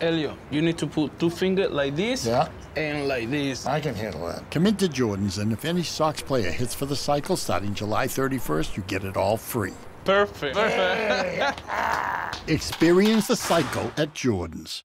Elio, you need to put two fingers like this Yeah. and like this. I can handle that. Commit to Jordan's, and if any Sox player hits for the cycle starting July 31st, you get it all free. Perfect. Perfect. Experience the cycle at Jordan's.